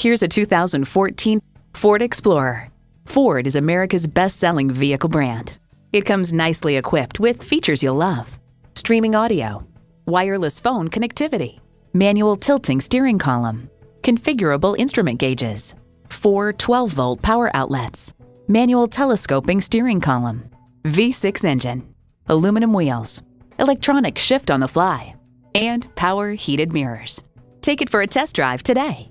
Here's a 2014 Ford Explorer. Ford is America's best selling vehicle brand. It comes nicely equipped with features you'll love streaming audio, wireless phone connectivity, manual tilting steering column, configurable instrument gauges, four 12 volt power outlets, manual telescoping steering column, V6 engine, aluminum wheels, electronic shift on the fly, and power heated mirrors. Take it for a test drive today.